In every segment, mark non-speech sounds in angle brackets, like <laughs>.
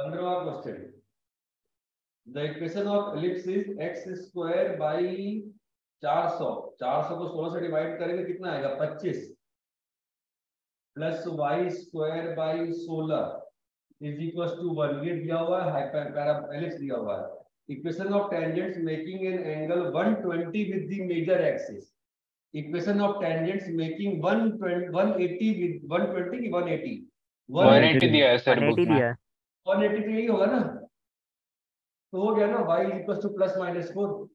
पंद्रहवा question the equation of ellipse is x square by चार सौ. चार सौ को सोलह से डिवाइड करेंगे कितना आएगा? पच्चीस. प्लस वाई स्क्वायर बाई सोलह इज़ इक्वल टू वन ये दिया हुआ है हाइपर एलिप्स दिया हुआ है. Equation of tangents making an angle 120 with the major axis equation of tangents making 180 with 120 की 180 180 दिया है सर बुक 180 में. है 180 तो यही होगा ना। तो हो गया ना is equal to plus minus four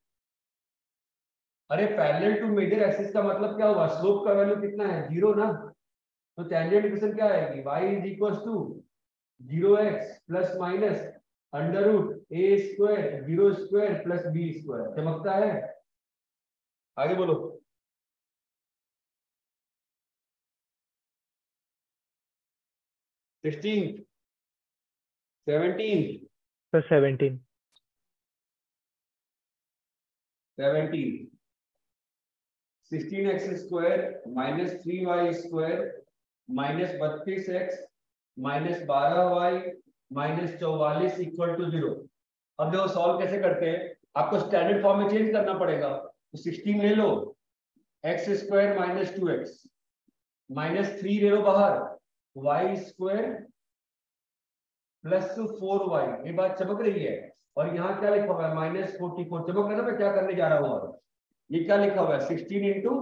अरे पैरेलल टू मेजर एक्सिस का मतलब क्या हुआ? स्लोप का वैल्यू कितना है? ज़ीरो ना। तो टेंजेंट इक्वेशन क्या आएगी? y is equal to zero x plus minus under root a square zero square plus b square चमकता है? आगे बोलो। Sixteen seventeen 17 seventeen sixteen x square minus three y square minus बत्तीस x minus बारह Y minus चौवालीस equal to zero अब देखो solve कैसे करते हैं? आपको स्टैंडर्ड फॉर्म में चेंज करना पड़ेगा। तो सिक्सटीन ले लो। X square minus two x minus three ले लो बाहर। Y square plus four y, ये बात चमक रही है। और यहाँ क्या लिखा हुआ है? Minus forty four. चमक रहा मैं क्या करने जा रहा हूँ ये क्या लिखा हुआ है? Sixteen into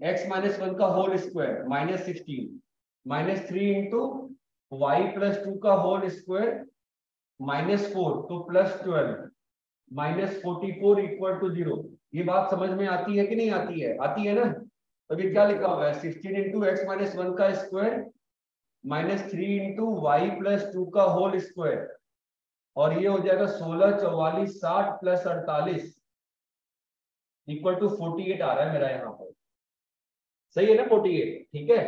x minus one का whole square, minus sixteen. Minus three into y plus two का होल स्क्वायर, माइनस फोर तो plus twelve. Minus forty four equal to zero. ये बात समझ में आती है कि नहीं आती है? आती है ना? तो ये क्या लिखा हुआ है? Sixteen into x minus one का square minus three into y plus two का होल स्क्वायर। और ये हो जाएगा सोलह, चौवालीस, साठ प्लस अड़तालीस। इक्वल टू फोर्टी एट आ रहा है मेरा यहाँ पर। सही है ना फोर्टी एट? ठीक है?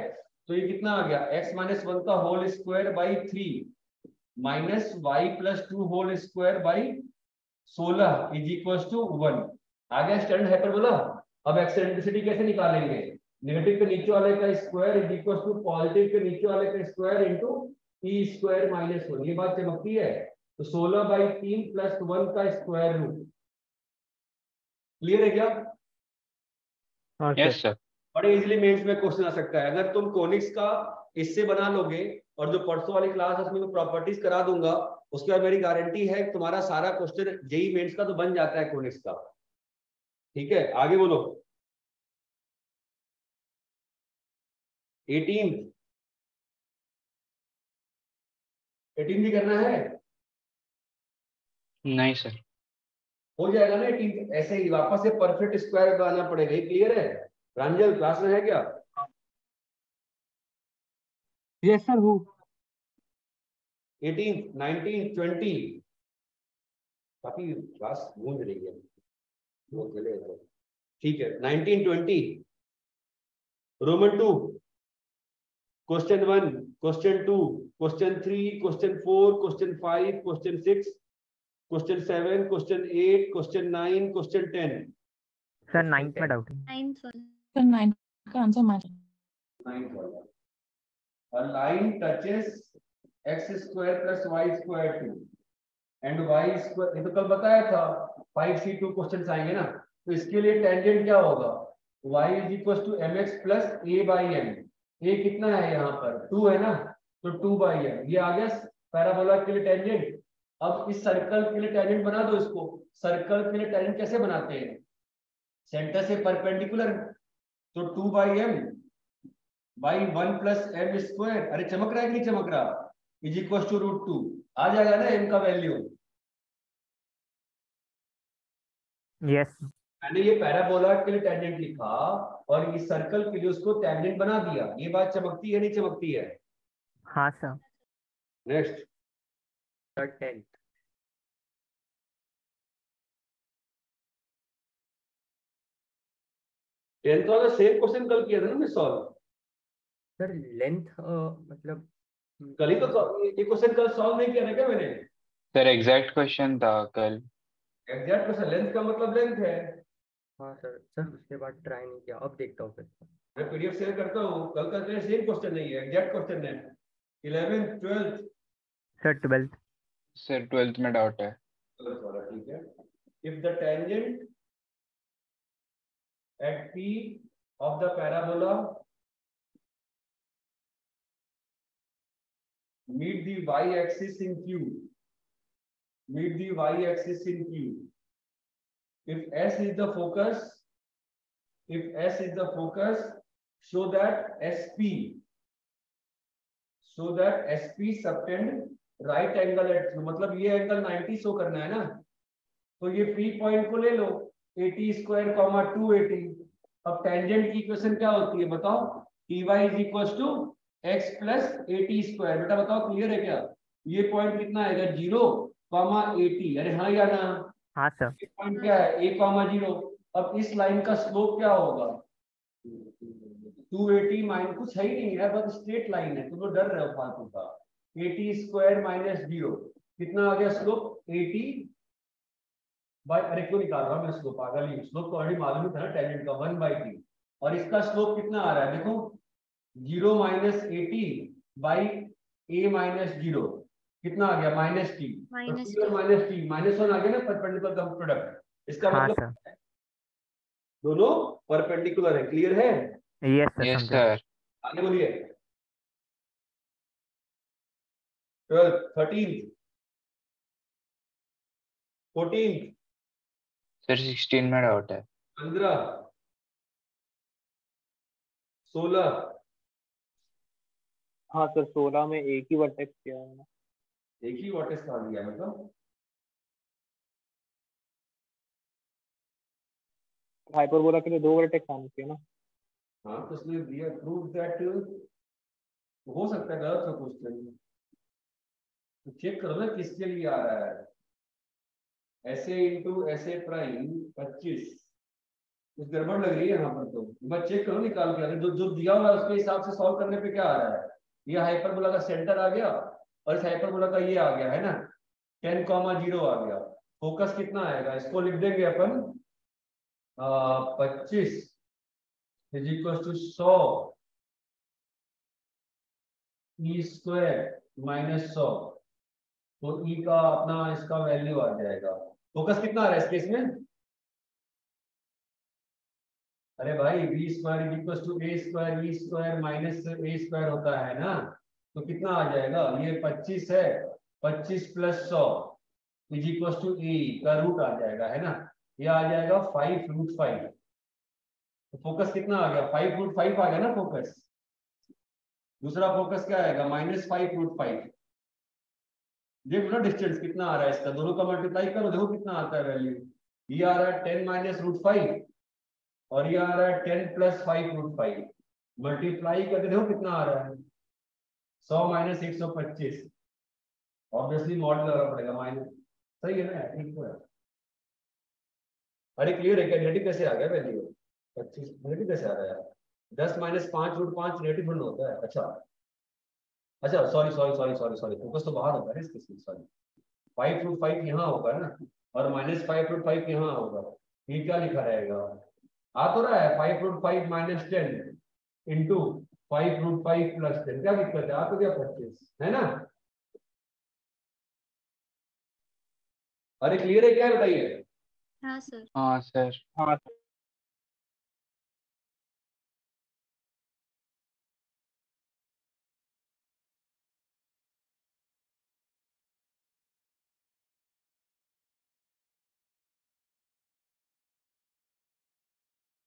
तो ये कितना आ गया? एक्स माइनस वन का whole square by three. Minus y plus two whole square by सोलह इज़ इक्वल टू वन। आ गया स्टैंडर्ड हाइपरबोला अब एक्सेंट्रिसिटी कैसे निकालेंगे? नेगेटिव के नीचे वाले का square is equal to positive के नीचे वाले का square into e square minus one ये बात चमकती है? तो सोलह बाई तीन प्लस वन का स्क्वायर रूट क्लियर है क्या? हाँ यस सर सर बड़े इजीली मेंस में क्वेश्चन आ सकता है। अगर तुम कोनिक्स का इससे बना लोगे और जो परसों वाली क्लास है उसमें मैं प्रॉपर्टीज़ करा दूँगा उसके बाद मेरी गारंटी है तुम्हारा सारा क्वेश्चन जेई मेंस का तो बन जाता है कोनिक्स का। ठीक है? आगे बोलो। 18 18 भी करना है? नहीं सर हो जाएगा ना 18 ऐसे ही वापस से परफेक्ट स्क्वायर बनाना पड़ेगा। ये क्लियर है? प्रांजल क्लास में है क्या? यस सर हूँ। 18 19 20 काफ़ी क्लास गूंज रही है। तो। ठीक है 19 20 Roman two question one question two question three question four question five question six question seven question eight question nine question ten sir ninth में डाउट है। नाइन्थ सर नाइन का आंसर मैच ninth वाला a line touches x square plus y square 2 and y square ये तो कल बताया था 5 c 2 questions आएँगे ना। तो इसके लिए टेंजेंट क्या होगा? y is equals to mx plus a by m a कितना है यहाँ पर? टू है ना? तो 2 by m ये आ गया पैराबोला के लिए टेंजेंट अब इस सर्कल के लिए टेंजेंट बना दो इसको। सर्कल के लिए टेंजेंट कैसे बनाते हैं? सेंटर से परपेंडिकुलर तो two by m by one plus m square अरे चमक रहा है कि नहीं चमक रहा? Is equal to root two आ जाएगा ना एम का वैल्यू यस मैंने ये पैराबोला के लिए टेंजेंट लिखा और इस सर्कल के लिए उसको टेंजेंट बना दिया। ये बात चमकती है नहीं चमकती है? हाँ सर। नेक्स्ट। टेंथ टेंथ वाला सेम क्वेश्चन कल किया था ना मैं सॉल्व सर लेंथ मतलब कल ही तो ये क्वेश्चन कल सॉल्व नहीं किया ना क्या मैंने? सर एग्जैक्ट क्वेश्चन था कल। एग्जैक्ट क्वेश्चन लेंथ का मतलब लेंथ है। हाँ सर सर उसके बाद ट्राई नहीं किया अब देखता हूँ फिर। मैं पीडीएफ शेयर करता हूँ कल का सेम क्वेश्चन नहीं है एग्जैक्ट क्वेश्चन है। Eleventh twelfth sir twelfth sir twelfth में डाउट है। ठीक है। If the tangent at p of the parabola meet the y axis in q meet the y axis in q if s is the focus, if s is the focus show that sp so that sp subtend right angle at मतलब ये angle 90 show करना है ना? तो ये P point को ले लो 80 square comma 280 अब टेंजेंट की इक्वेशन क्या होती है बताओ? T y is equal to x plus a t square बेटा बताओ क्लियर है क्या? ये पॉइंट कितना आएगा? ज़ीरो कॉमा एटी अरे हाँ या ना? हाँ सर पॉइंट क्या है? ए कॉमा ज़ीरो अब इस लाइन का स्लोप क्या होगा? 280 माइनस कुछ है ही नहीं, है बस स्ट्रेट लाइन है। तुम लोग डर रहे हो फालतू का। 80 स्क्वायर माइनस ज़ीरो कितना आ गया स्लोप 80 बाय अरे क्यों निकाल रहा हूँ मैं स्लोप पागल ही स्लोप तो ऑलरेडी मालूम था ना टेंजेंट का 1 बाई टी और इसका स्लोप कितना आ रहा है? देखो zero minus a t by a minus zero कितना आ गया? Minus t. Minus minus t minus one आ गया ना परपेंडिकुलर का प्रोडक्ट। इसका हाँ मतलब दोनों परपेंडिकुलर है क्लियर है? यस सर यस सर आगे बोलिए। Twelfth thirteen. Fourteen. Sir sixteen में डाउट है। पंद्रह। सोलह। हाँ सर सोलह में एक ही वर्टेक्स किया है। मैंने एक ही वाटेस का दिया है मतलब? हाइपरबोला के लिए दो वर्टेक्स आने चाहिए ना। हाँ तो इसलिए दिया प्रूव दैट हो सकता है गलत हो क्वेश्चन तो चेक करो ना किसके लिए आ रहा है। ऐसे इंटू ऐसे प्राइम पच्चीस। कुछ गड़बड़ लग रही है यहाँ पर तो। मैं चेक करो निकाल के अगर जो जो दिया हुआ है उसके हिसाब से सॉल्व करने पे क्या आ रहा है? ये हाइपरबोला का सेंटर आ गया। और इस हाइपरबोला का ये आ गया, है ना? टेन कॉमा ज़ीरो आ गया। फोकस कितना आएगा? इसको लिख देंगे अपन पच्चीस इज़ टू सौ ई स्क्वायर माइनस सौ। तो ई का अपना इसका वैल्यू आ जाएगा। फोकस कितना आ रहा है इस केस में? अरे भाई b square is to a square e square minus a square होता है ना? तो कितना आ जाएगा? ये 25 है 25 प्लस सौ इज़ इक्वल टू ए का रूट आ जाएगा, है ना? ये आ जाएगा फाइव रूट फाइव तो फोकस कितना आ गया? फाइव रूट फाइव आ गया ना फोकस दूसरा फोकस क्या आएगा? माइनस फाइव रूट फाइव देखो ना डिस्टेंस कितना आ रहा है इसका। दोनों का मल्टीप्लाई करो, देखो कितना आता है वैल्यू ये आ रहा है टेन माइनस रूट फाइव और ये आ रहा है ten plus five root five multiply करके देखो कितना आ रहा है। सौ माइनस एक सौ पच्चीस। ऑब्वियसली मॉडल लगाना पड़ेगा, माइनस। सही है ना? ठीक है। अरे क्लियर है क्या? नेगेटिव कैसे आ गया वैल्यू पच्चीस। नेगेटिव कैसे आ है दस माइनस पाँच रूट पाँच नेगेटिव थोड़ा होता है। अच्छा। अच्छा sorry sorry sorry sorry sorry focus तो बाहर होता है इसके सॉरी फाइव रूट फाइव यहाँ होगा ना? और माइनस फाइव रूट फाइव यहाँ होगा। ये क्या लिखा रहेगा? आ तो रहा है। Five root five minus ten into five root five plus ten क्या दिक्कत है आ तो क्या पच्चीस? है ना? अरे क्लियर है क्या? बताइए। हाँ सर हाँ सर हाँ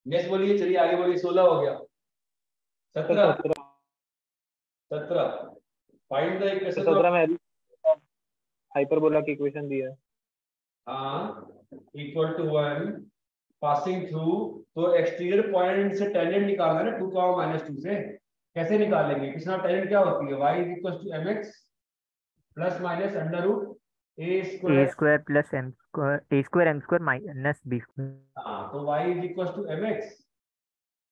नेक्स्ट बोलिए चलिए आगे बोलिए सोलह हो गया। सत्रह सत्रह सत्रह फाइंड द इक्वेशन सत्रह में हाइपरबोला की इक्वेशन दी है। हाँ equal to one passing through तो एक्सटीरियर पॉइंट से टेंजेंट निकालना है ना टू का माइनस टू से। कैसे निकालेंगे? किसना टेंजेंट क्या होती है? y is equal to m x plus minus under root a a square plus m square a square m square minus b square हाँ तो y is equal to m x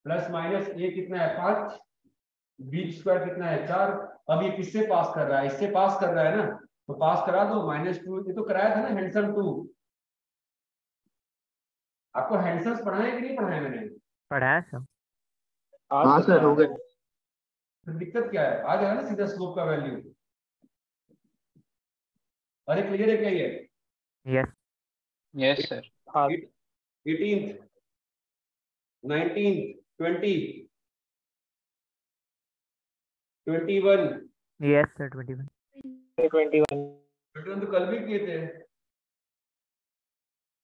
plus minus a कितना है पाँच? B square कितना है चार? अब ये किससे पास कर रहा है? इससे पास कर रहा है ना? तो पास करा दो माइनस टू। ये तो कराया था ना हैंडसम टू। आपको हैंडसम्स पढ़ाए कि नहीं पढ़ाए मैंने? पढ़ाया सर हाँ सर हो गए फिर दिक्कत क्या है? आ जाएगा ना सीधा स्लोप का वैल्यू अरे क्लियर है क्या ये? यस यस सर हाँ eighteen nineteen twenty. Twenty one. Yes sir twenty one twenty one twenty one तो कल भी किए थे।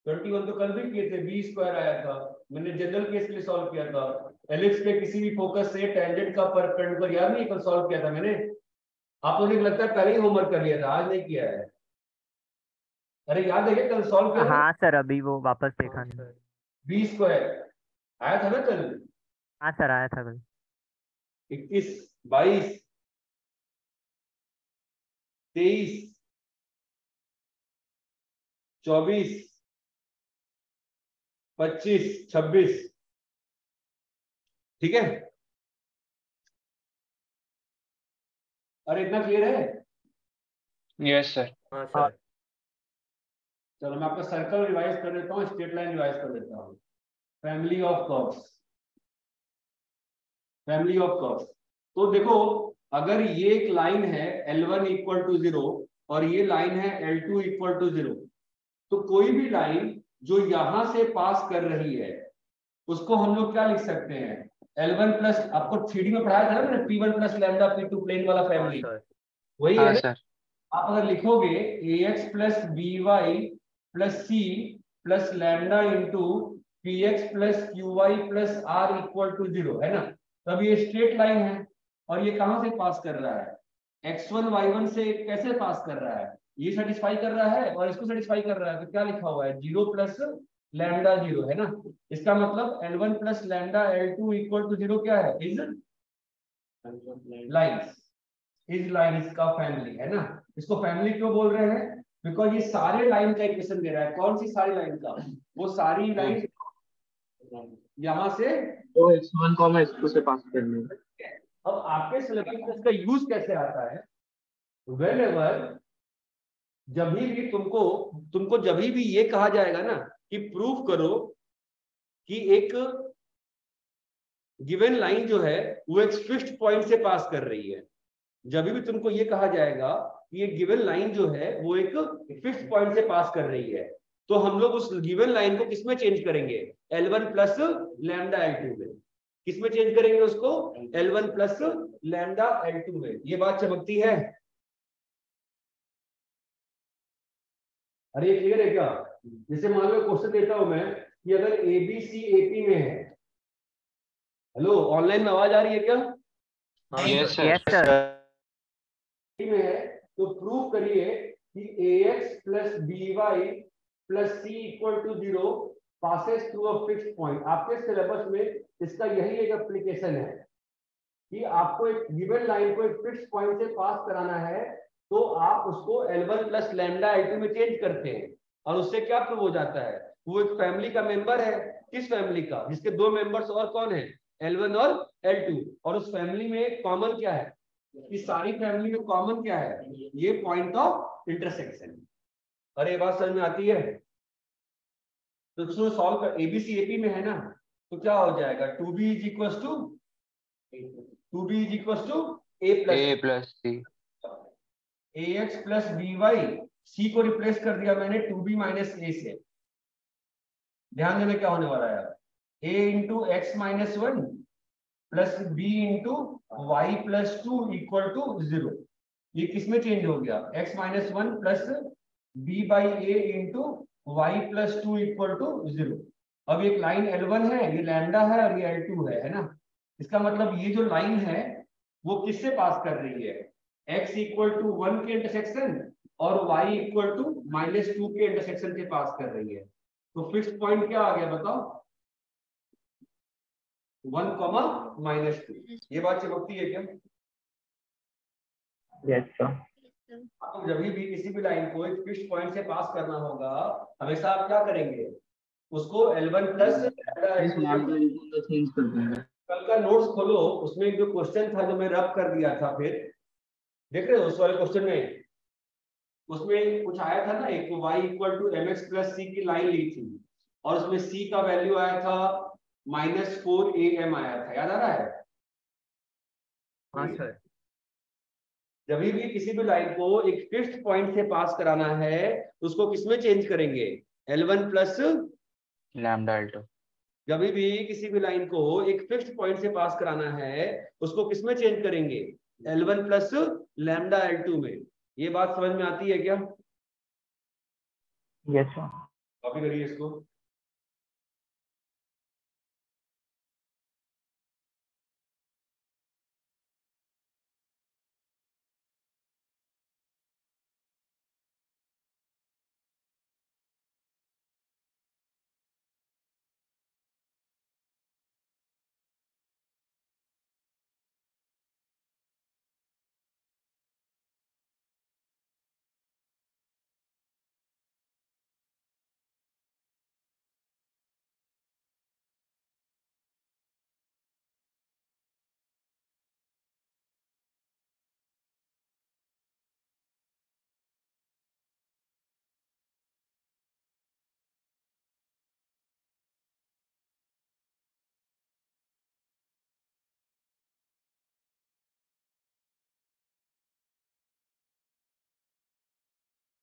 ट्वेंटी वन तो कल भी किए थे बी स्क्वायर आया था। मैंने जनरल केस के लिए सॉल्व किया था। एलिप्स पे किसी भी फोकस से टेंजेंट का परपेंडिकुलर याद नहीं कल सॉल्व किया था मैंने। आप लोगों को लगता है पहले ही होमवर्क कर लिया था आज नहीं किया है। अरे याद है क्या? कल सॉल्व किया हाँ सर अभी वो वापस देखा हाँ नहीं। सर बी स्क्वायर आया था ना कल? हाँ सर आया था कल। इक्कीस बाईस तेईस चौबीस पच्चीस छब्बीस। ठीक है? अरे इतना क्लियर है? यस सर हाँ चलो मैं आपका सर्कल रिवाइज कर देता हूँ स्ट्रेट लाइन रिवाइज कर देता हूँ। Family of curves family of curves तो देखो अगर ये एक लाइन है L1 one equal to zero और ये लाइन है L2 to equal to zero तो कोई भी लाइन जो यहाँ से पास कर रही है उसको हम लोग क्या लिख सकते हैं? L1 वन प्लस आपको थ्री में पढ़ाया था ना मैंने p one plus lambda p two plane वाला हाँ फैमिली वही है हाँ सर आप अगर लिखोगे a x plus b y plus c plus lambda into p x plus q y plus r equal to zero है ना? तब ये स्ट्रेट लाइन है और ये कहाँ से पास कर रहा है? एक्स वन वाई वन से कैसे पास कर रहा है? ये सेटिस्फाई कर रहा है और इसको सेटिस्फाई कर रहा है। तो क्या लिखा हुआ है? ज़ीरो प्लस लैमडा ज़ीरो है ना? इसका मतलब l one plus lambda l two equal to zero क्या है? इज़ लाइन्स इज़ लाइन्स का फैमिली है ना? इसको फैमिली क्यों बोल रहे हैं? बिकॉज़ ये सारे लाइन का इक्वेशन दे रहा है। कौन सी सारी लाइन का? वो सारी लाइन यहाँ से तो x one comma x two से पास कर लेंगे अब आपके सिलेबस में इसका यूज़ कैसे आता है? वेन एवर जब भी तुमको तुमको जब भी ये कहा जाएगा ना कि प्रूव करो कि एक गिवन लाइन जो है, वो एक फिक्स्ड पॉइंट से पास कर रही है। जब भी तुमको ये कहा जाएगा कि ये गिवन लाइन जो है, वो एक फिक्स्ड पॉइंट से पास कर रही है। तो हम लोग उस गिवन लाइन को किसमें चेंज करेंगे? L1 plus lambda L two में। किसमें चेंज करेंगे उसको? L1 plus lambda L two में। ये बात चमकती है। अरे क्लियर है क्या? जैसे मान लो क्वेश्चन देता हूँ मैं कि अगर ए बी सी एपी में है। हेलो ऑनलाइन में आवाज़ आ रही है क्या? हाँ यस सर सर में है तो प्रूव करिए कि a x plus b y plus c equal to zero passes through a fixed point आपके सिलेबस में इसका यही एक एप्लीकेशन है कि आपको एक गिवन लाइन को एक फिक्स्ड पॉइंट से पास कराना है तो आप उसको L1 प्लस लैम्डा L2 में चेंज करते हैं और उससे क्या प्रूव हो जाता है? वो एक फैमिली का मेंबर है। किस फैमिली का? जिसके दो मेंबर्स और कौन है? L1 और L2 और उस फैमिली में कॉमन क्या है? इस सारी फैमिली में कॉमन क्या है? ये पॉइंट ऑफ़ इंटरसेक्शन अरे बात समझ में आती है? तो इसको सॉल्व कर एबीसी एपी में है ना तो क्या हो जाएगा? Two b is equal to two b is equal to a a plus plus c a x plus b y c को रिप्लेस कर दिया मैंने टू बी माइनस ए से। ध्यान देना क्या होने वाला है a into x minus one plus b into y plus two equal to zero ये किसमें चेंज हो गया? X minus one plus b by a into y plus two equal to zero अब एक लाइन एल वन है, ये lambda है और ये एल टू है है ना? इसका मतलब ये जो लाइन है, वो किससे पास कर रही है? X इक्वल टू वन के इंटरसेक्शन और y equal to minus two के इंटरसेक्शन के पास कर रही है। तो फिक्स्ड पॉइंट क्या आ गया बताओ? वन कॉमा माइनस टू ये बात चमकती है क्या? यस सर आपको जब भी किसी भी लाइन को एक फिक्स्ड पॉइंट से पास करना होगा हमेशा आप क्या करेंगे? उसको L1 प्लस देंगे। कल का नोट्स खोलो उसमें एक जो क्वेश्चन था जो मैं रब कर दिया था फिर देख रहे हो उस वाले क्वेश्चन में? उसमें कुछ आया था ना एक y equal to m x plus c की लाइन ली थी और उसमें c का वैल्यू आया था माइनस फोर ए एम आया था याद आ रहा है? हाँ सर। जब भी किसी भी लाइन को एक फिक्स्ड पॉइंट से पास कराना है उसको किसमें चेंज करेंगे? L one plus lambda l two जब भी किसी भी लाइन को एक फिक्स्ड पॉइंट से पास कराना है उसको किसमें चेंज करेंगे? L one plus lambda l two में। ये बात समझ में आती है क्या? यस सर कॉपी करिए इसको।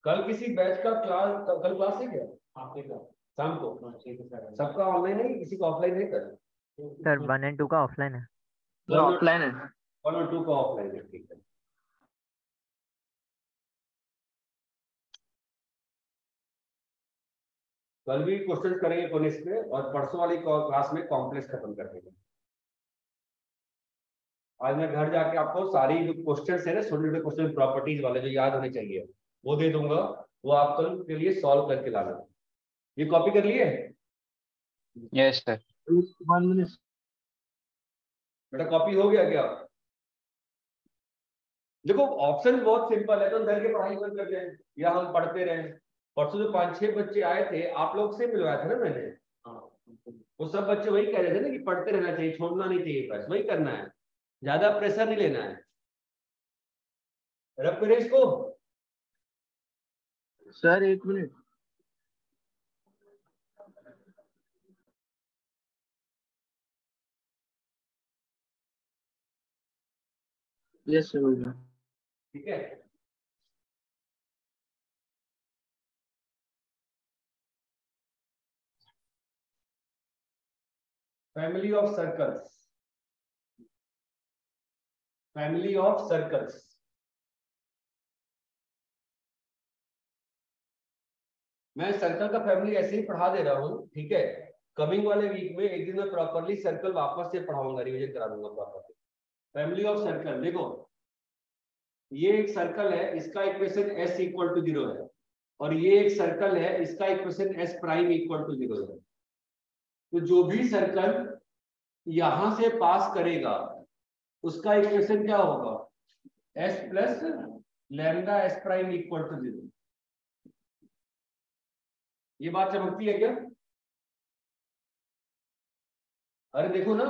कल किसी बैच का क्लास कल क्लास है क्या? आपके का शाम को? सबका ऑनलाइन है किसी का ऑफलाइन है कल? सर वन एंड टू का ऑफलाइन है। ऑफलाइन है। वन और टू का ऑफलाइन है ठीक है। कल भी क्वेश्चन करेंगे कॉलेज पे और परसों वाली क्लास में कॉम्प्लेक्स खत्म कर देंगे। आज मैं घर जाके आपको सारी जो क्वेश्चन है ना छोटे छोटे क्वेश्चन प्रॉपर्टीज़ वाले जो याद होने चाहिए। वो दे दूँगा वो आप कल के लिए सॉल्व करके लाना ये कॉपी कर लिए? यस सर बेटा कॉपी हो गया क्या? देखो ऑप्शन बहुत सिंपल है तो घर के पढ़ाई बंद कर दें। या हम पढ़ते रहे। परसों जो पाँच छह बच्चे आए थे आप लोग से मिलवाया था ना मैंने? वो सब बच्चे वही कह रहे थे ना कि पढ़ते रहना चाहिए छोड़ना नहीं चाहिए बस वही करना है। ज़्यादा प्रेशर नहीं लेना है। रब इसको। सर एक मिनट। यस सर ठीक है। Family of circles family of circles मैं सर्कल का फैमिली ऐसे ही पढ़ा दे रहा हूँ, ठीक है? कमिंग वाले वीक में एक दिन में प्रॉपरली सर्कल वापस से पढ़ाऊँगा रिवीजन करा दूँगा प्रॉपरली फैमिली ऑफ़ सर्कल देखो। ये एक सर्कल है, इसका equation s equal to zero है। और ये एक सर्कल है, इसका equation s prime equal to zero है। तो जो भी सर्कल यहाँ से पास करेगा, उसका इक्वेशन क्या होगा? S plus lambda s prime equal to zero ये बात चमकती है क्या? अरे देखो ना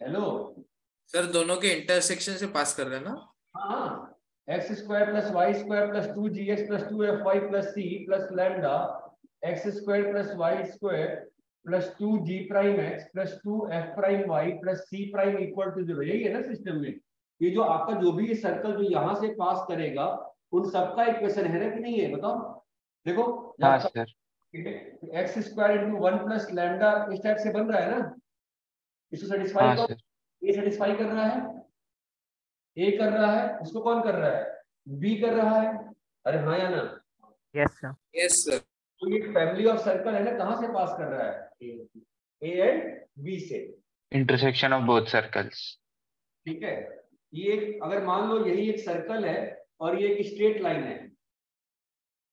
हेलो सर दोनों के इंटरसेक्शन से पास कर रहे हैं ना? हाँ x square plus y square plus two g x plus two f y plus c plus lambda x square plus y square plus two g prime x plus two f prime y plus c prime equal to zero यही है ना system में। ये जो आपका जो भी circle जो यहाँ से पास करेगा उन सबका इक्वेशन है ना कि नहीं है? बताओ। देखो हाँ sir x square into one plus lambda इस टाइप से बन रहा है ना? इसको सेटिस्फाई हाँ कर। ए सेटिस्फाई कर रहा है। ए कर रहा है। उसको कौन कर रहा है? बी कर रहा है। अरे हाँ या ना? यस सर यस सर तो ये फैमिली ऑफ़ सर्कल है ना कहाँ से पास कर रहा है? ए एंड बी से। इंटरसेक्शन ऑफ़ बोथ सर्कल्स ठीक है? ये एक अगर मान लो यही एक सर्कल है और ये एक स्ट्रेट लाइन है।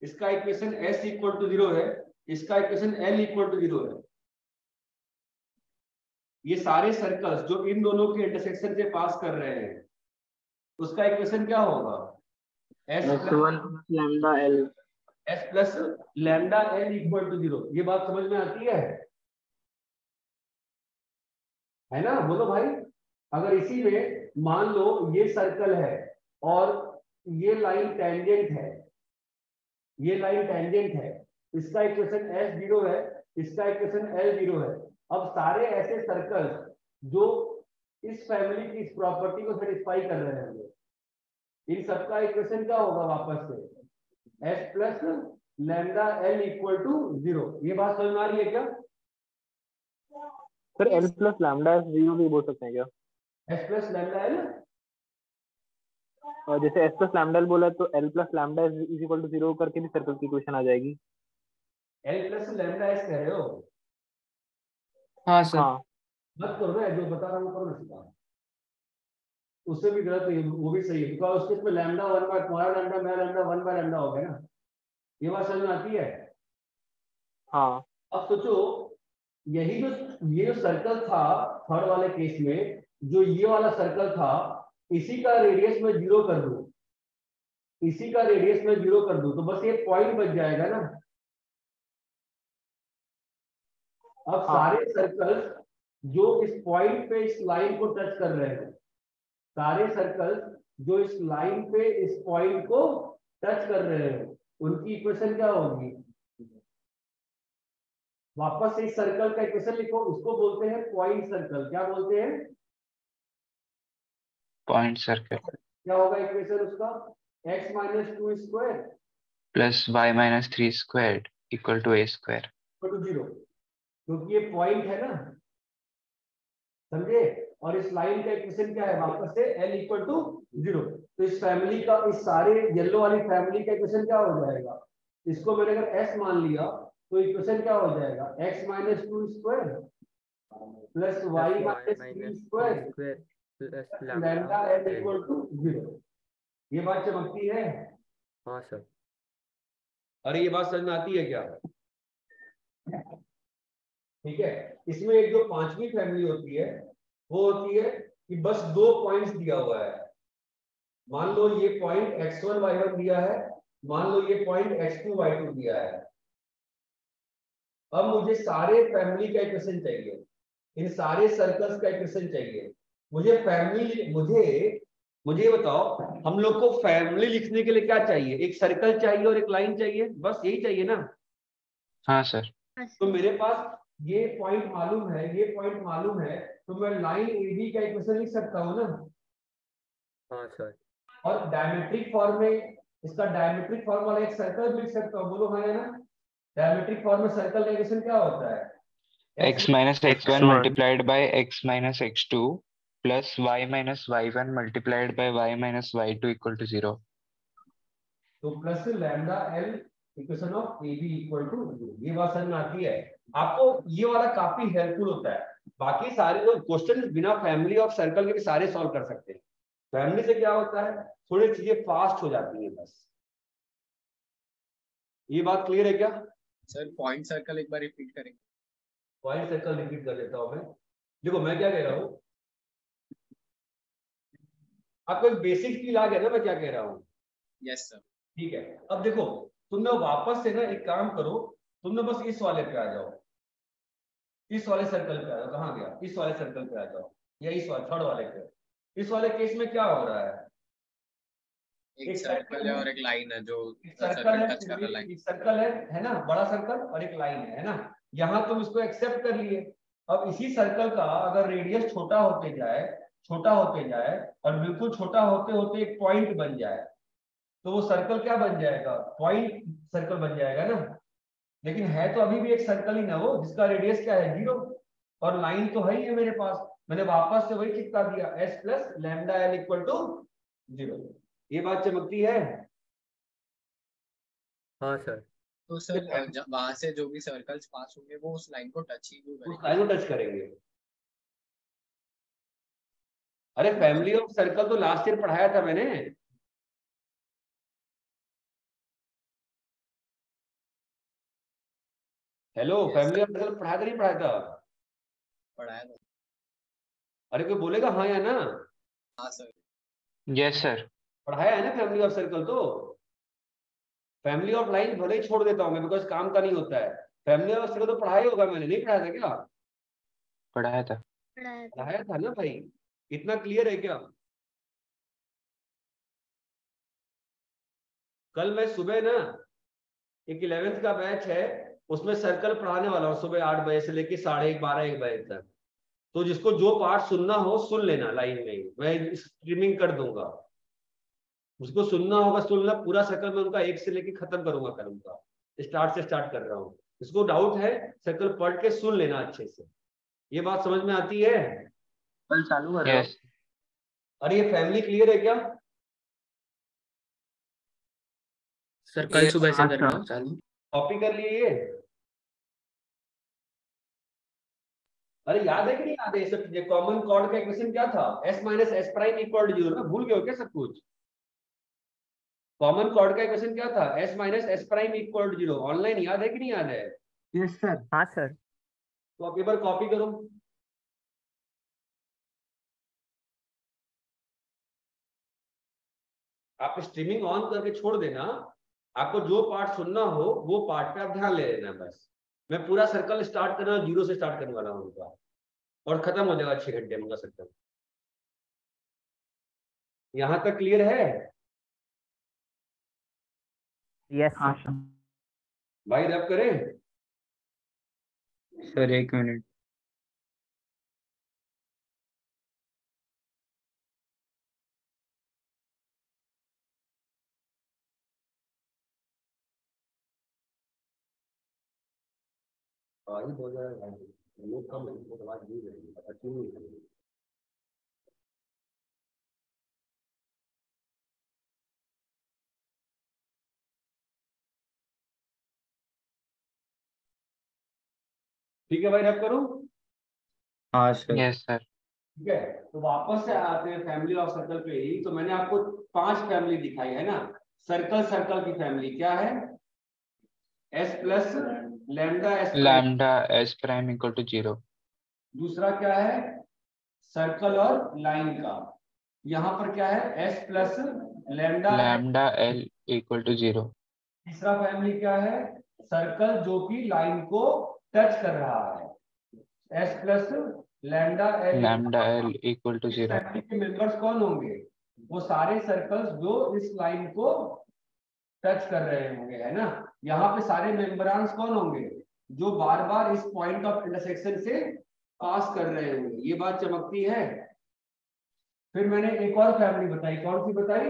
इसका equation s equal to zero है। इसका equation l equal to zero है। ये सारे सर्कल्स जो इन दोनों के इंटरसेक्शन से पास कर रहे हैं उसका इक्वेशन क्या होगा? S lambda l s plus lambda l equal to zero ये बात समझ में आती है? है ना? बोलो भाई। अगर इसी में मान लो ये सर्कल है और ये लाइन टेंजेंट है ये लाइन टेंजेंट है इसका इक्वेशन एस ज़ीरो है इसका इक्वेशन एल ज़ीरो है। अब सारे ऐसे सर्कल्स जो इस फैमिली की इस प्रॉपर्टी को सेटिस्फाई कर रहे होंगे इन सबका इक्वेशन क्या होगा वापस से? S plus lambda l equal to zero ये बात समझ में आ रही है क्या? Sir l plus lambda zero भी बोल सकते हैं क्या? एस प्लस लैम्डा एल और जैसे एस प्लस लैम्डा एल बोला तो l plus lambda is equal to zero करके भी सर्कल की इक्वेशन आ जाएगी। एल प्लस लैम्डा एस कह रहे हो हाँ सर हाँ। मत करो ना जो बता रहा हूँ करो ना सीधा उससे भी गलत है वो भी सही है बिकॉज़ उसके इसमें लैम्डा वन बाय तुम्हारा लैम्डा मेरा लैम्डा वन बाय लैम्डा हो गया ना। ये बात समझ में आती है? हाँ। अब सोचो यही जो ये जो सर्कल था थर्ड वाले केस में जो ये वाला सर्कल था इसी का रेडियस में ज़ीरो कर दूँ। इसी का रेडियस में ज़ीरो कर दूँ तो बस ये पॉइंट बच जाएगा ना। अब सारे सर्कल्स जो इस पॉइंट पे इस लाइन को टच कर रहे हैं सारे सर्कल्स जो इस लाइन पे इस पॉइंट को टच कर रहे हैं उनकी इक्वेशन क्या होगी? वापस से इस सर्कल का इक्वेशन लिखो उसको बोलते हैं पॉइंट सर्कल क्या बोलते हैं? पॉइंट सर्कल क्या होगा इक्वेशन उसका? X minus two square plus y minus three square equal to a square two zero क्योंकि ये पॉइंट है ना समझे? और इस लाइन का इक्वेशन क्या है? वापस से l इक्वल टू ज़ीरो तो इस फैमिली का इस सारे येलो वाली फैमिली का इक्वेशन क्या हो जाएगा? इसको मैंने अगर s मान लिया तो इक्वेशन क्या हो जाएगा? X minus two square plus y minus three square lambda l equal to zero ये बात चमकती है? हाँ सर अरे ये बात समझ में आती है क्या? ठीक है? इसमें एक जो पांचवी फैमिली होती है वो होती है कि बस दो पॉइंट्स दिया हुआ है। मान लो ये point x one y one दिया है मान लो ये point x two y two दिया है। अब मुझे सारे फैमिली का इक्वेशन चाहिए। इन सारे सर्कल्स का इक्वेशन चाहिए। मुझे फैमिली मुझे मुझे बताओ हम लोग को फैमिली लिखने के लिए क्या चाहिए? एक सर्कल चाहिए और एक लाइन चाहिए? बस यही चाहिए ना? हाँ सर तो मेरे पास ये पॉइंट मालूम है ये पॉइंट मालूम है तो मैं लाइन एबी का इक्वेशन लिख सकता हूँ ना? हाँ सर और डायमेट्रिक फॉर्म में इसका डायमेट्रिक फॉर्म वाला एक सर्कल भी लिख सकता हूँ बोलो हाँ ना? डायमेट्रिक फॉर्म में सर्कल का इक्वेशन क्या होता है? X by x minus x two plus y minus y one multiplied by y minus y two equal to zero तो plus lambda l equation of a b equal to ये बात समझ में आती है। आपको ये वाला काफ़ी हेल्पफुल होता है। बाकी सारे जो क्वेश्चन बिना फैमिली ऑफ़ सर्कल के भी सारे सॉल्व कर सकते हैं। फैमिली से क्या होता है? थोड़ी चीज़ें फास्ट हो जाती है बस। ये बात क्लियर है क्या? सर पॉइंट सर्कल एक बार रिपीट करेंगे पॉइंट सर्कल रिपीट कर देता हूँ मैं। देखो मैं क्या कह रहा हूँ? आपको एक बेसिक फील आ गया ना मैं क्या कह रहा हूँ? यस सर ठीक है। अब देखो तुमने वापस से ना एक काम करो तुमने बस इस वाले पे आ जाओ। इस वाले सर्कल पे आ जाओ। कहाँ गया? इस वाले सर्कल पे आ जाओ। या इस वाले थर्ड वाले पे। इस वाले केस में क्या हो रहा है? एक एक सर्कल है। और एक लाइन है जो सर्कल है एक सर्कल है है ना? बड़ा सर्कल और एक लाइन है है ना? यहाँ तुम इसको एक्सेप्ट कर लिए। अब इसी सर्कल का अगर रेडियस छोटा होते जाए छोटा होते जाए और बिल्कुल छोटा होते होते एक पॉइंट बन जाए तो वो सर्कल क्या बन जाएगा? पॉइंट सर्कल बन जाएगा ना? लेकिन है तो अभी भी एक सर्कल ही ना वो जिसका रेडियस क्या है? ज़ीरो और लाइन तो है ही है मेरे पास। मैंने वापस से वही चिपका दिया? S plus lambda l equal to zero ये बात चमकती है? हाँ सर तो सर वहाँ से जो भी सर्कल्स पास होंगे वो उस लाइन को टच ही उस लाइन को टच करेंगे। अरे फैमिली ऑफ़ सर्कल तो लास्ट ईयर पढ़ाया था मैंने। हेलो फैमिली ऑफ़ सर्कल पढ़ाया था नहीं पढ़ाया था? पढ़ाया था। अरे कोई बोलेगा हाँ या ना? हाँ सर। यस सर पढ़ाया है ना फैमिली ऑफ़ सर्कल तो? फैमिली ऑफ़ लाइन भले ही छोड़ देता हूँ मैं बिकॉज़ काम का नहीं होता है। फैमिली ऑफ़ सर्कल तो पढ़ाया होगा मैंने नहीं पढ़ाया था क्या? पढ़ाया था। पढ़ाया था। ना भाई? इतना क्लियर है क्या? कल मैं सुबह ना एक इलेवेंथ का बैच है उसमें सर्कल पढ़ाने वाला हूँ सुबह आठ बजे से लेके साढ़े एक बारह एक बजे तक। तो जिसको जो पार्ट सुनना हो सुन लेना लाइन में ही। मैं स्ट्रीमिंग कर दूँगा। उसको सुनना होगा सुनना पूरा सर्कल में उनका एक से लेके खत्म करूँगा कर उनका स्टार्ट से स्टार्ट कर रहा हूँ। इसको डाउट है सर्कल पढ़ के सुन लेना अच्छे से। ये बात समझ में आती है? कल चालू कर रहा हूँ। यस अरे ये फैमिली क्लियर है क्या? सर कल सुबह से हाँ, कर रहा हूँ। चालू? कॉपी कर लिए ये? अरे याद है कि नहीं याद है? ये सब चीज़ें कॉमन कॉर्ड का इक्वेशन क्या था? S minus s prime equal to zero भूल गए हो क्या सब कुछ? कॉमन कॉर्ड का इक्वेशन क्या था? S minus s prime equal to zero online याद है कि नहीं याद है? यस सर हाँ सर तो आप एक बार कॉपी करो। आप स्ट्रीमिंग ऑन करके छोड़ देना। आपको जो पार्ट सुनना हो वो पार्ट पे आप ध्यान ले लेना बस। मैं पूरा सर्कल स्टार्ट करना ज़ीरो से स्टार्ट करने वाला हूँ उनका। और खत्म हो जाएगा छह घंटे में उनका सर्कल यहाँ तक क्लियर है? यस yes, भाई रब करें। सर एक मिनट हाँ ही बोल रहा है भाई कम है वो आवाज़ नहीं रही पता क्यों नहीं रही ठीक है भाई रब करूँ? हाँ सर यस सर ठीक है तो वापस से आते हैं फैमिली ऑफ़ सर्कल पे ही। तो मैंने आपको पाँच फैमिली दिखाई है ना? सर्कल सर्कल की फैमिली क्या है? S plus lambda s lambda s prime equal to zero. दूसरा क्या है? सर्कल और लाइन का। यहाँ पर क्या है? S plus lambda lambda l equal to zero. तीसरा फैमिली क्या है? सर्कल जो कि लाइन को टच कर रहा है। S plus lambda l. Lambda l equal to zero. के मेंबर्स कौन होंगे? वो सारे सर्कल्स जो इस लाइन को टच कर रहे होंगे, है ना? यहाँ पे सारे मेंबरांस कौन होंगे? जो बार बार इस पॉइंट ऑफ़ इंटरसेक्शन से पास कर रहे होंगे। ये बात चमकती है। फिर मैंने एक और फैमिली बताई। कौन सी बताई?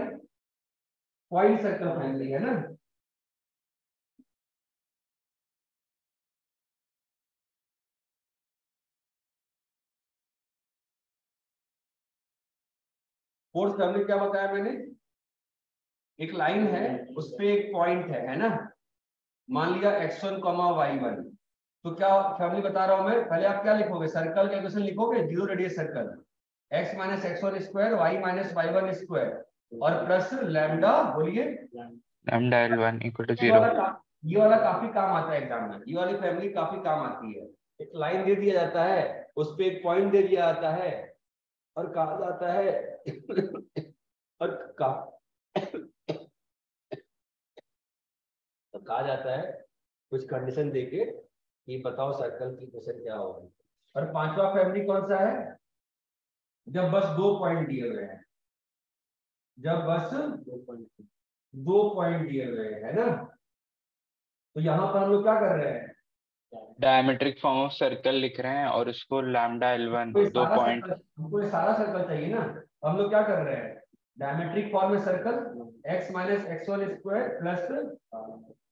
पॉइंट सर्कल फैमिली है ना? फोर्थ फैमिली क्या बताया मैंने? एक लाइन है उस पे एक पॉइंट है है ना? मान लिया x one comma y one तो क्या फैमिली बता रहा हूँ मैं? पहले आप क्या लिखोगे? सर्कल का इक्वेशन लिखोगे? Zero radius circle x minus x one square y minus y one square और प्लस लैम्डा बोलिए। Lambda l one equal to ये ज़ीरो वाला ये वाला काफ़ी काम आता है एग्ज़ाम में। ये वाली फैमिली काफ़ी काम आती है। एक लाइन दे दिया जाता है उस पे एक पॉइंट दे दिया जाता है। और कहा जाता है <laughs> और कहा जाता है कुछ कंडीशन देके कि बताओ सर्कल की क्वेश्चन क्या होगी। और पांचवा फैमिली कौन सा है? जब बस दो पॉइंट दिए हुए हैं। जब बस दो पॉइंट दो पॉइंट दिए हुए हैं ना? तो यहाँ पर हम लोग क्या कर रहे हैं? डायमेट्रिक फॉर्म ऑफ़ सर्कल लिख रहे हैं और उसको लैम्डा एल वन हमको दो पॉइंट हमको ये सारा सर्कल चाहिए ना। तो हम लोग क्या कर रहे हैं? डायमेट्रिक फॉर्म में circle x minus x one square plus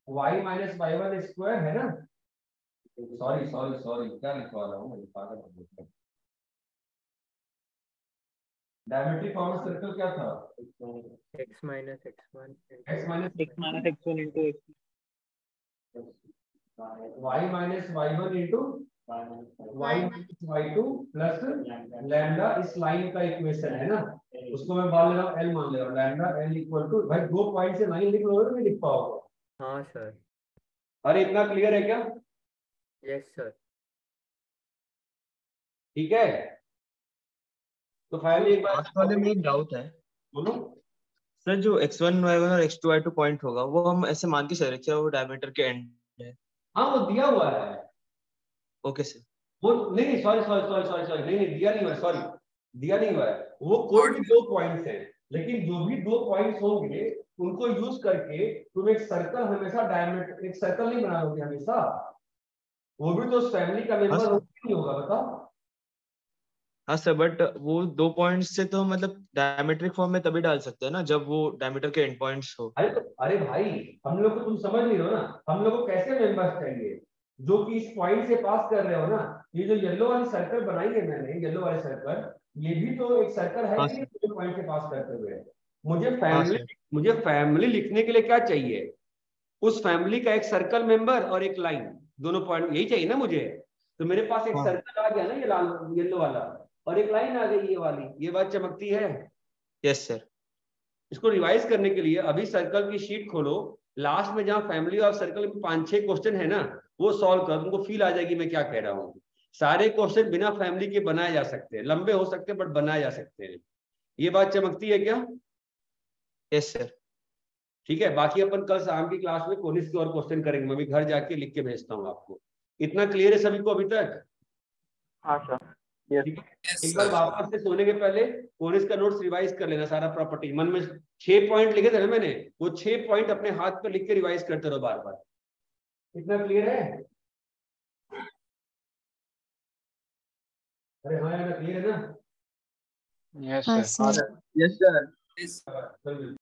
y minus y one square है ना? सॉरी सॉरी सॉरी क्या लिखवा रहा हूँ? पागल हो गया। डायमेट्रिक फॉर्म सर्कल क्या था? Minus x one x minus x minus x one into x y one into y minus y two plus lambda इस लाइन का इक्वेशन है ना? उसको मैं मान ले रहा हूँ एल मान ले रहा हूँ लैम्डा एल इक्वल टू भाई दो पॉइंट से लाइन लिख लो नहीं लिख पाओगे हाँ सर अरे इतना क्लियर है क्या? यस सर ठीक है? तो फाइनली एक लास्ट वाले में एक डाउट है। बोलो। सर जो x1 y1 और x2 y2 पॉइंट होगा वो हम ऐसे मान के चल रहे वो डायमीटर के एंड है। हाँ वो दिया हुआ है। ओके सर वो नहीं नहीं sorry sorry sorry sorry sorry नहीं नहीं दिया नहीं हुआ सॉरी दिया नहीं हुआ है। वो कोई भी दो पॉइंट्स हैं। लेकिन जो भी दो पॉइंट्स होंगे उनको यूज़ करके तुम एक सर्कल हमेशा डायमीटर एक सर्कल नहीं बनाओगे हमेशा। वो भी तो उस फैमिली का मेंबर हाँ, नहीं होगा बताओ। हाँ सर बट वो दो पॉइंट्स से तो मतलब डायमेट्रिक फॉर्म में तभी डाल सकते हैं ना जब वो डायमीटर के एंड पॉइंट्स हो। अरे तो अरे भाई हम लोग को तुम समझ नहीं रहे हो ना हम लोग को कैसे मेंबर्स चाहिए? जो कि इस पॉइंट से पास कर रहे हो ना ये जो येलो वाली सर्कल बनाई है मैंने येलो वाले सर्कल ये भी तो एक सर्कल है हाँ। कि पॉइंट से पास करते हुए? मुझे हाँ फैमिली मुझे फैमिली लिखने के लिए क्या चाहिए? उस फैमिली का एक सर्कल मेंबर और एक लाइन दोनों पॉइंट यही चाहिए ना मुझे? तो मेरे पास एक हाँ। सर्कल आ गया ना ये लाल येलो वाला और एक लाइन आ गई ये वाली ये बात चमकती है? यस सर इसको रिवाइज करने के लिए अभी सर्कल की शीट खोलो लास्ट में जहाँ फैमिली और सर्कल में पाँच छह क्वेश्चन है ना वो सॉल्व कर तुमको फील आ जाएगी मैं क्या कह रहा हूँ। सारे क्वेश्चन बिना फैमिली के बनाए जा सकते हैं। लंबे हो सकते हैं बट बनाए जा सकते हैं। ये बात चमकती है क्या? यस सर ठीक है बाकी अपन कल शाम की क्लास में कोनिस के और क्वेश्चन करेंगे। मैं भी घर जाके लिख के भेजता हूँ आपको। इतना क्लियर है सभी को अभी तक? हाँ सर एक बार वापस से सोने के पहले कोरिस का नोट्स रिवाइज कर लेना सारा प्रॉपर्टी मन में छह पॉइंट लिखे थे ना मैंने वो छह पॉइंट अपने हाथ पे लिख के रिवाइज करते रहो बार बार इतना क्लियर है? अरे हाँ यार क्लियर है ना? हाँ सर यस सर